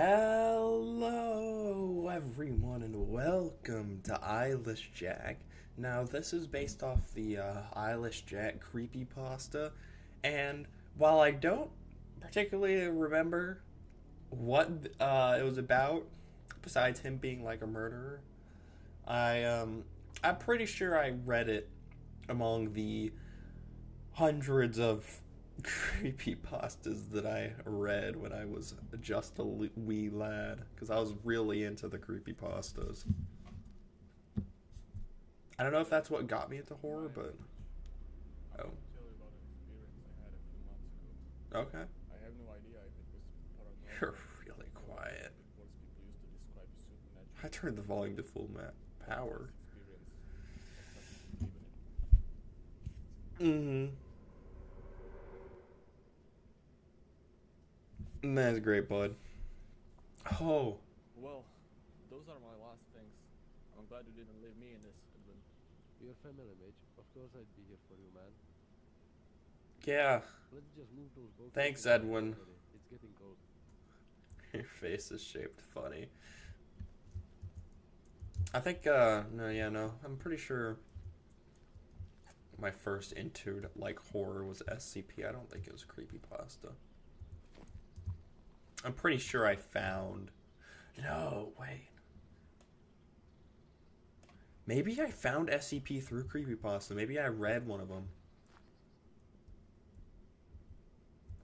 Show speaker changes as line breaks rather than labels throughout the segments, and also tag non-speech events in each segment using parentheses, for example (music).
Hello, everyone, and welcome to Eyeless Jack. Now, this is based off the uh, Eyeless Jack creepypasta, and while I don't particularly remember what uh, it was about, besides him being like a murderer, I um, I'm pretty sure I read it among the hundreds of creepy pastas that I read when I was just a wee lad because I was really into the creepy pastas. I don't know if that's what got me into horror, but oh, okay.
I have no idea if it was paranormal.
You're really quiet.
Words people used to describe supernatural
I turned the volume to full ma- power.
experience. of such believing it.
Mm-hmm. That's great, bud. Oh,
Well, those are my last things. I'm glad you didn't leave me in this, Edwin.
Your family, mate. Of course I'd be here for you, man.
yeah.
Let's just move those boxes.
Thanks, Edwin.
It's getting cold. (laughs)
Your face is shaped funny. I think, uh, no, yeah, no. I'm pretty sure my first into, like, horror was SCP. I don't think it was Creepypasta. I'm pretty sure I found. No, wait. Maybe I found SCP through Creepypasta. Maybe I read one of them.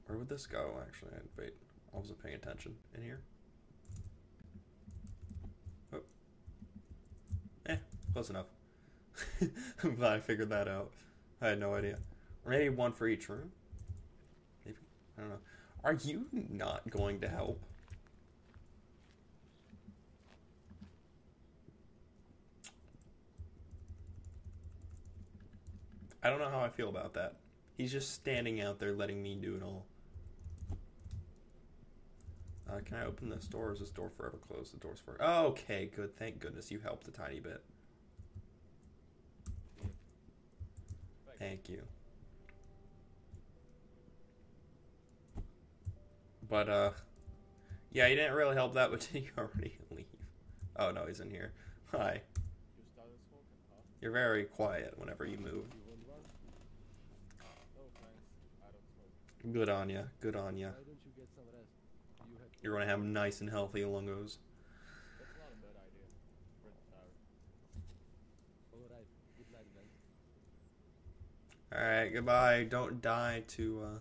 Where would this go, actually? Wait, I wasn't paying attention. In here? Oh. Eh, close enough. (laughs) I'm glad I figured that out. I had no idea. Or maybe one for each room? Maybe. I don't know. Are you not going to help? I don't know how I feel about that. He's just standing out there letting me do it all. Uh, can I open this door? Or is this door forever closed? The door's forever. Oh, okay, good. Thank goodness you helped a tiny bit. Thank you. But uh, yeah, he didn't really help that. (laughs) But you already leave? Oh no, he's in here. Hi. You're very quiet whenever you move. Good on ya. Good on ya. You're gonna have nice and healthy lungos.
Alright.
Goodbye. Don't die to uh,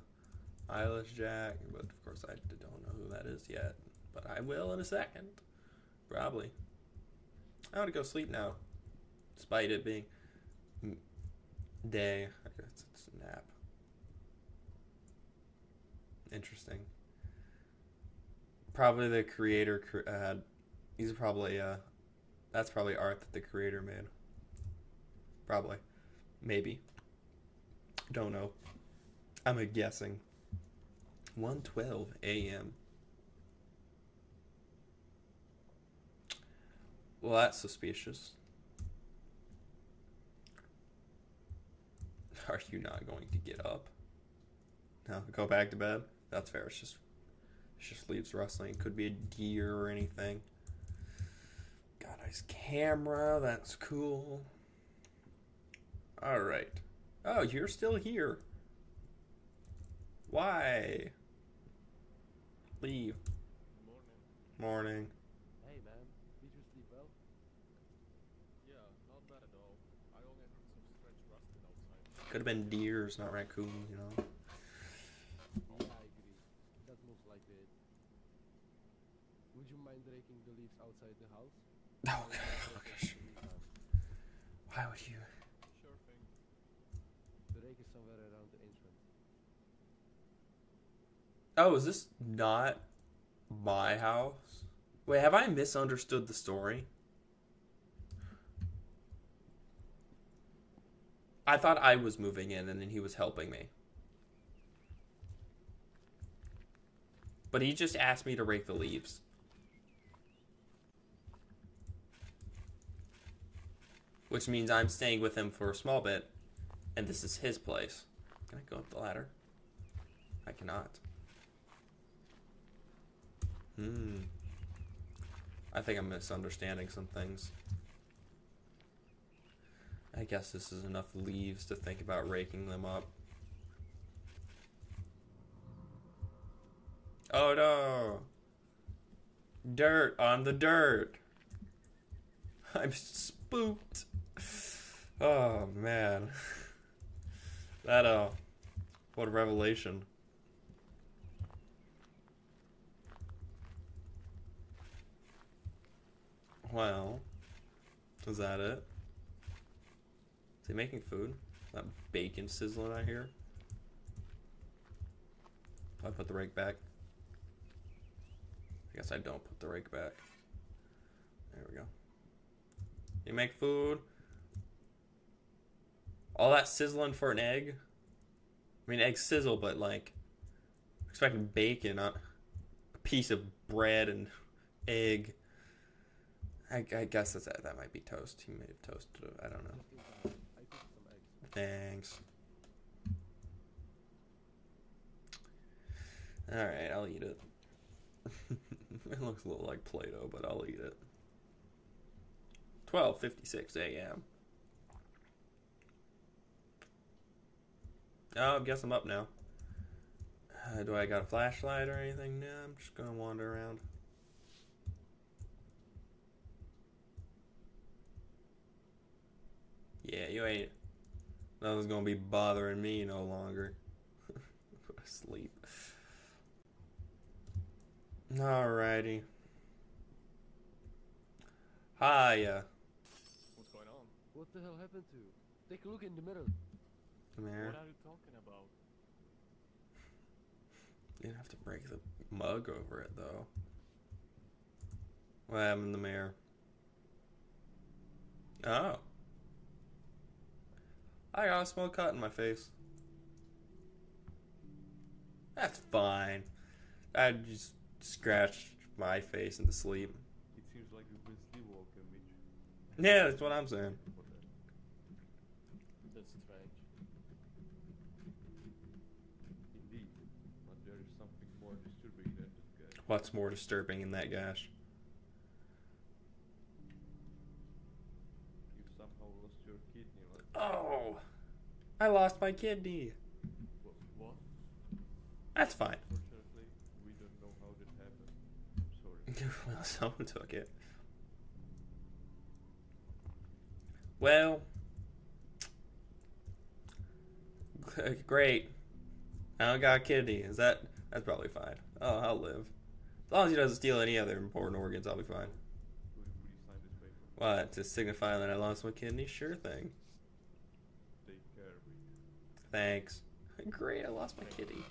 Eyeless Jack. But of course, I don't know who that is yet. But I will in a second, probably. I want to go sleep now, despite it being day. I guess it's a nap. Interesting. Probably the creator cr- had. he's probably uh, that's probably art that the creator made. Probably, maybe. Don't know. I'm a guessing. 1:12 a.m. Well, that's suspicious. (laughs) Are you not going to get up? No, go back to bed. That's fair. It's just, it's just leaves rustling. It could be a deer or anything. Got a nice camera. That's cool. All right. Oh, you're still here. Why? Leave.
Morning.
Morning.
Hey, man. Did you sleep well?
Yeah, not bad at all. I only heard some strange rusting outside.
Could have been deers, not raccoons, you know.
Yeah, I agree. That's most likely it. Would you mind raking the leaves outside the house? (laughs)
Oh,
I'll get oh,
gosh. Why would you?
Sure thing.
The rake is somewhere around the entrance.
Oh, is this not my house? Wait, have I misunderstood the story? I thought I was moving in and then he was helping me. But he just asked me to rake the leaves. Which means I'm staying with him for a small bit, and this is his place. Can I go up the ladder? I cannot. Hmm. I think I'm misunderstanding some things. I guess this is enough leaves to think about raking them up. Oh no! Dirt on the dirt! (laughs) I'm spooked! Oh man. (laughs) That, uh, what a revelation. Well, is that it? Is he making food? That bacon sizzling out here? Do I put the rake back? I guess I don't put the rake back. There we go. You make food. All that sizzling for an egg? I mean, eggs sizzle, but like, expecting bacon, a piece of bread and egg. I, I guess that's, that might be toast. He may have toasted it. I don't know. Thanks. Alright, I'll eat it. (laughs) it looks a little like Play Doh, but I'll eat it. 12.56 a.m. Oh, I guess I'm up now. Uh, do I got a flashlight or anything? No, I'm just gonna wander around. Yeah, you ain't. Nothing's gonna be bothering me no longer. (laughs) Sleep. Alrighty. Hiya.
What's going on?
What the hell happened to you? Take a look in the mirror.
Come here.
What are you talking about?
You didn't have to break the mug over it though. What happened in the mirror? Oh. I got a small cut in my face. That's fine. I just scratched my face into sleep.
It seems like you've been sleepwalking, Mitch.
Yeah, that's what I'm saying.
That's strange.
Indeed. But there is something more disturbing than that guy.
What's more disturbing in that gash?
You somehow lost your kidney last
Oh, I lost my kidney.
What? what?
That's fine.
Unfortunately, we don't know how that happened. Sorry. (laughs)
well, someone took it. Well, great. I don't got a kidney. Is that that's probably fine. Oh, I'll live. As long as he doesn't steal any other important organs, I'll be fine.
Will you really sign this paper?
What? To signify that I lost my kidney? Sure thing.
Take care of it.
Thanks. (laughs) Great, I lost my kitty.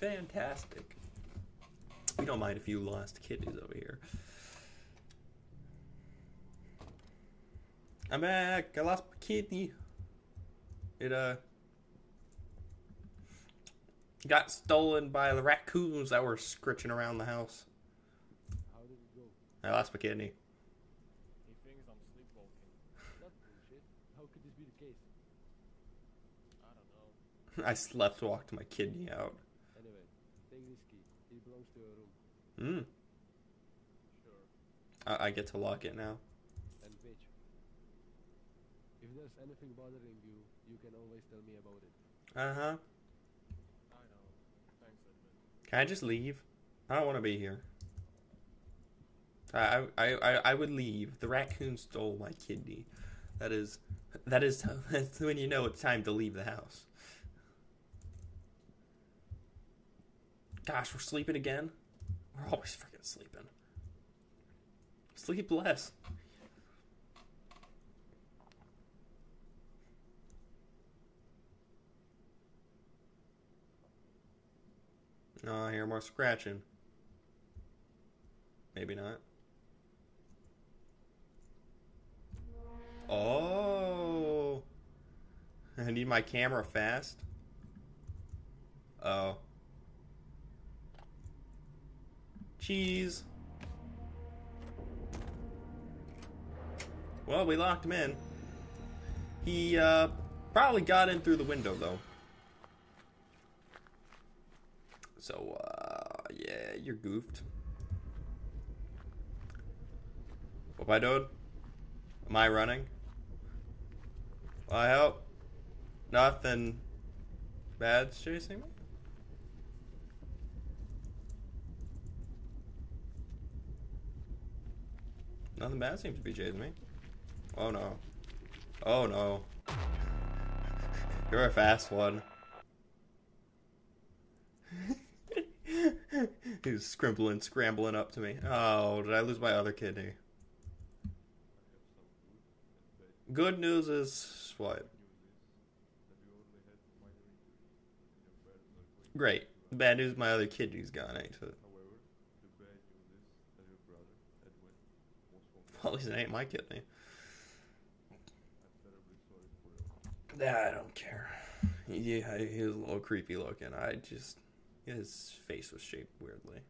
Fantastic. We don't mind a few lost kidneys over here. I'm back. I lost my kidney. It uh got stolen by the raccoons that were scritching around the house.
How did it go?
I lost my kidney.
He thinks I'm sleepwalking.
That's bullshit. How could this be the case?
I don't know. (laughs)
I slept walked my kidney out.
Anyway, take this key. It belongs to your room.
Hmm.
Sure.
I, I get to lock it now.
And if there's anything bothering you, you can always tell me about it.
Uh huh.
I know. Thanks, Edmund.
Can I just leave? I don't want to be here. I, I, I, I would leave. The raccoon stole my kidney. That is, that is, that's (laughs) when you know it's time to leave the house. Gosh, we're sleeping again. We're always freaking sleeping. Sleep less. Ah, oh, I hear more scratching. Maybe not. Oh. (laughs) I need my camera fast. Oh. Cheese. Well, we locked him in. He, uh, probably got in through the window, though. So, uh, yeah, you're goofed. What I doing? Am I running? I hope nothing bad's chasing me. Nothing bad seems to be chasing me. Oh no. Oh no. You're a fast one. (laughs) He's was scribbling, scrambling up to me. Oh, did I lose my other kidney? Good news is what? Great. Bad news, my other kidney's gone. Ain't it?
However, the bad news is that your brother, Edwin, was found
Well, at least it ain't my kidney. I don't care. Yeah, he was a little creepy looking. I just his face was shaped weirdly.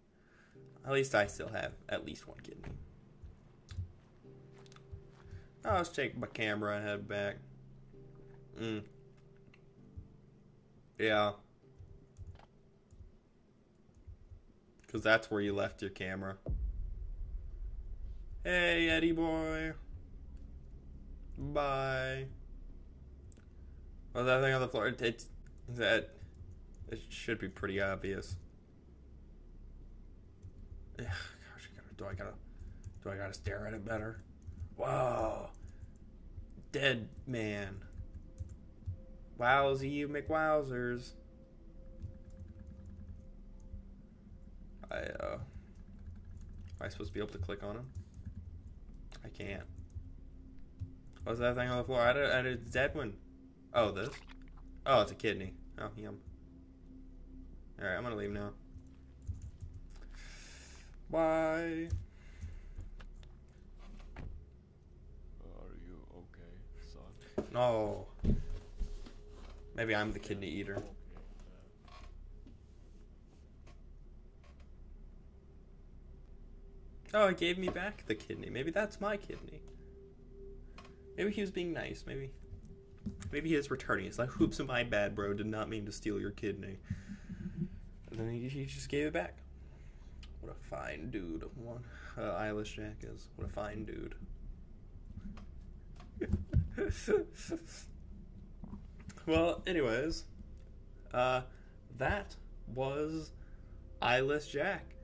At least I still have at least one kidney. I'll just take my camera and head back. Mm. Yeah. Because that's where you left your camera. Hey, Eddie boy. Bye. Well, that thing on the floor, it, it's that it should be pretty obvious. (sighs) Gosh, do I gotta do I gotta stare at it better? Whoa, dead man. Wowsy, you McWowzers. I uh, am I supposed to be able to click on him? I can't. What's that thing on the floor? I did, I did, it's Edwin. Oh, this? Oh, it's a kidney. Oh, yum. Alright, I'm gonna leave now. Bye.
Are you okay, son?
No. Maybe I'm the kidney eater.
Okay.
Oh, it gave me back the kidney. Maybe that's my kidney. Maybe he was being nice. Maybe. Maybe he is returning. It's like, "Oops, my bad, bro. Did not mean to steal your kidney." And then he, he just gave it back. What a fine dude. One, uh, Eyeless Jack is. What a fine dude. (laughs) well, anyways, uh, that was Eyeless Jack.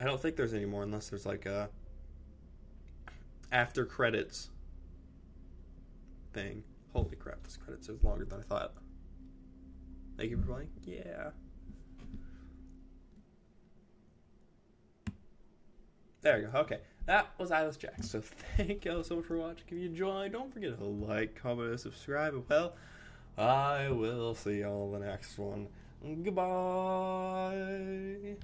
I don't think there's any more unless there's like a after credits thing. Holy crap, this credits is longer than I thought. Thank you for playing. Yeah. There you go. Okay. That was Eyeless Jack. So (laughs) thank you all so much for watching. If you enjoyed, don't forget to like, comment, and subscribe. Well, I will see y'all in the next one. Goodbye.